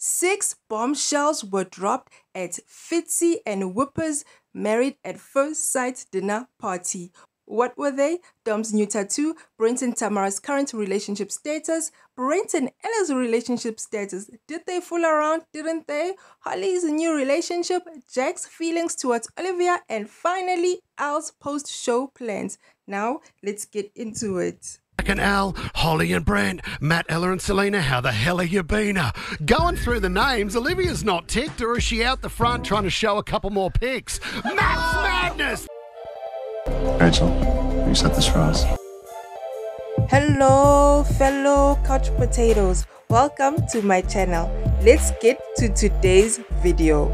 Six bombshells were dropped at Fitzy and Wippa's married at first sight dinner party. What were they? Dom's new tattoo, Brent and Tamara's current relationship status, Brent and Ella's relationship status. Did they fool around? Didn't they? Holly's new relationship, Jack's feelings towards Olivia, and finally Al's post show plans. Now, let's get into it. Jack and Al, Holly and Brent, Matt, Ella and Selina, how the hell are you been? Uh, going through the names, Olivia's not ticked, or is she out the front trying to show a couple more pics? Matt's madness! Rachel, you set this for us. Hello, fellow couch potatoes. Welcome to my channel. Let's get to today's video.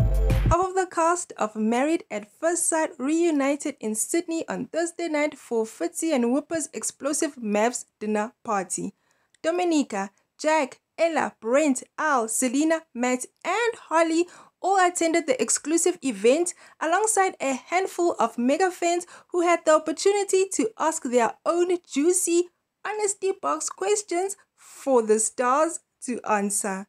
Half of the cast of Married at First Sight reunited in Sydney on Thursday night for Fitzy and Wippa's explosive MAFS dinner party. Domenica, Jack, Ella, Brent, Al, Selina, Matt, and Holly all attended the exclusive event alongside a handful of mega fans who had the opportunity to ask their own juicy honesty box questions for the stars to answer.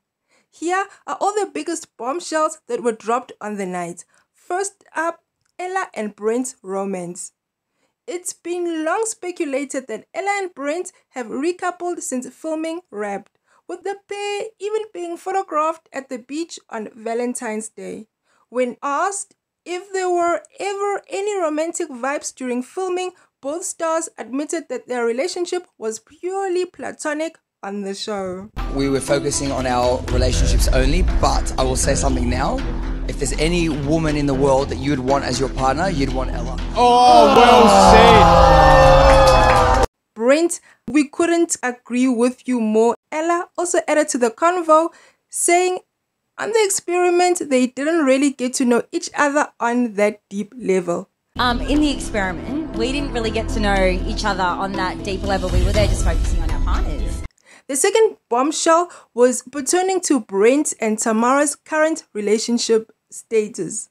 Here are all the biggest bombshells that were dropped on the night. First up, Ella and Brent's romance. It's been long speculated that Ella and Brent have recoupled since filming Wrapped with the pair even being photographed at the beach on Valentine's Day. When asked if there were ever any romantic vibes during filming, both stars admitted that their relationship was purely platonic on the show. We were focusing on our relationships only, but I will say something now. If there's any woman in the world that you'd want as your partner, you'd want Ella. Oh, well said. Brent, we couldn't agree with you more. Ella also added to the convo, saying on the experiment, they didn't really get to know each other on that deep level. Um, in the experiment, we didn't really get to know each other on that deep level. We were there just focusing on our partners. The second bombshell was pertaining to Brent and Tamara's current relationship status.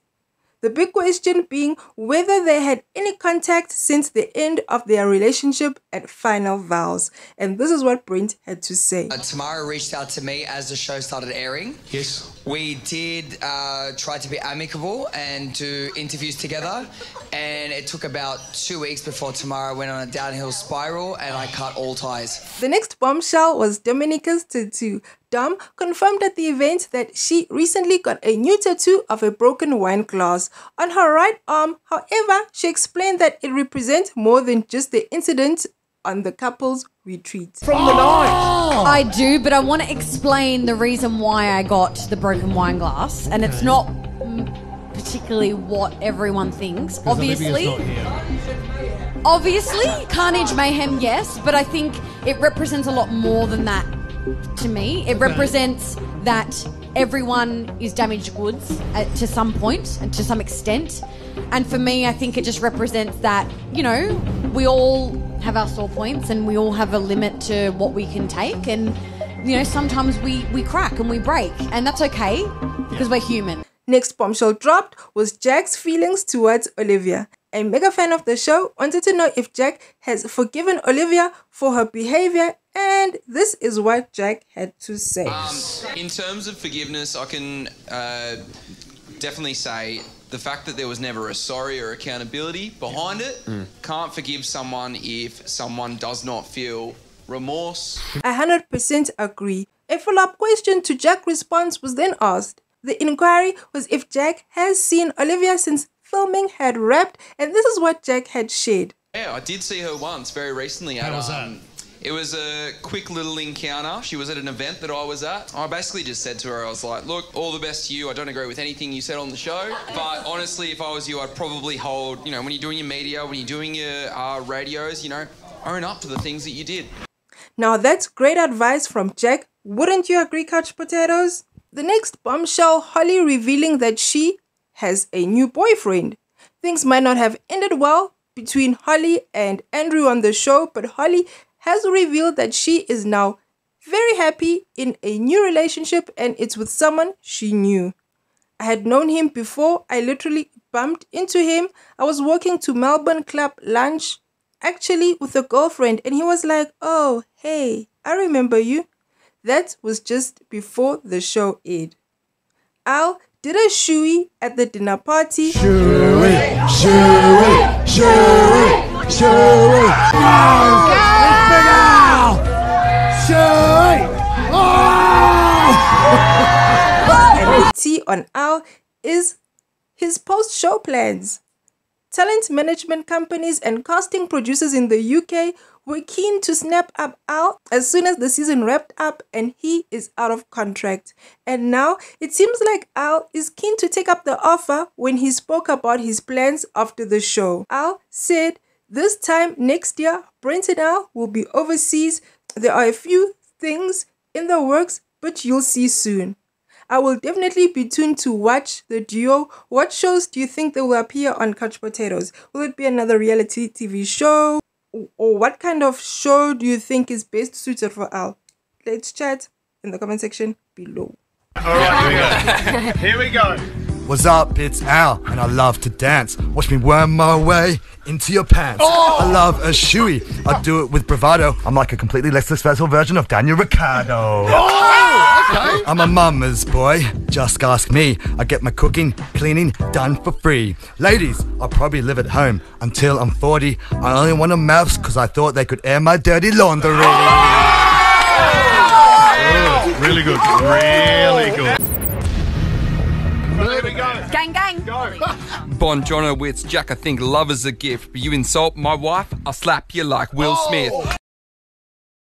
The big question being whether they had any contact since the end of their relationship at Final Vows. And this is what Brent had to say. Uh, Tamara reached out to me as the show started airing. Yes. We did uh, try to be amicable and do interviews together. And it took about two weeks before Tamara went on a downhill spiral and I cut all ties. The next bombshell was Domenica's tattoo. Dom confirmed at the event that she recently got a new tattoo of a broken wine glass on her right arm. However, she explained that it represents more than just the incident on the couple's retreat. From the night. Oh. I do, but I want to explain the reason why I got the broken wine glass, and it's not particularly what everyone thinks. Obviously, obviously, carnage, mayhem, yes, but I think it represents a lot more than that to me. It represents that everyone is damaged goods at, to some point and to some extent. And for me, I think it just represents that, you know, we all have our sore points and we all have a limit to what we can take. And, you know, sometimes we, we crack and we break. And that's okay because we're human. Next bombshell dropped was Jack's feelings towards Olivia. A mega fan of the show wanted to know if Jack has forgiven Olivia for her behavior and this is what Jack had to say. Um, in terms of forgiveness, I can uh, definitely say the fact that there was never a sorry or accountability behind it. Mm. Can't forgive someone if someone does not feel remorse. I 100% agree. A follow up question to Jack's response was then asked. The inquiry was if Jack has seen Olivia since filming had wrapped, and this is what Jack had shared. Yeah, I did see her once very recently. How at, was um, that? It was a quick little encounter. She was at an event that I was at. I basically just said to her, I was like, look, all the best to you. I don't agree with anything you said on the show. But honestly, if I was you, I'd probably hold, you know, when you're doing your media, when you're doing your uh, radios, you know, own up to the things that you did. Now that's great advice from Jack. Wouldn't you agree, Couch Potatoes? The next bombshell, Holly revealing that she has a new boyfriend. Things might not have ended well between Holly and Andrew on the show, but Holly has revealed that she is now very happy in a new relationship and it's with someone she knew. I had known him before, I literally bumped into him. I was walking to Melbourne Club lunch, actually with a girlfriend, and he was like, Oh, hey, I remember you. That was just before the show aired. Al did a shoey at the dinner party. Oh, it's Big Al. Oh! and the tea on Al is his post show plans. Talent management companies and casting producers in the UK were keen to snap up Al as soon as the season wrapped up and he is out of contract. And now it seems like Al is keen to take up the offer when he spoke about his plans after the show. Al said, This time next year, Brent and Al will be overseas. There are a few things in the works, but you'll see soon. I will definitely be tuned to watch the duo. What shows do you think they will appear on Couch Potatoes? Will it be another reality TV show? Or what kind of show do you think is best suited for Al? Let's chat in the comment section below. Here we go. What's up? It's Al, and I love to dance. Watch me worm my way into your pants. Oh! I love a shoey. I do it with bravado. I'm like a completely less successful version of Daniel Ricciardo. Oh, I'm a mama's boy. Just ask me. I get my cooking, cleaning done for free. Ladies, I'll probably live at home until I'm 40. I only want a mouse because I thought they could air my dirty laundry. Oh! Really good. Really good. Gang, gang. Bon Jonowitz, Jack, I think love is a gift, but you insult my wife, I'll slap you like Will oh. Smith.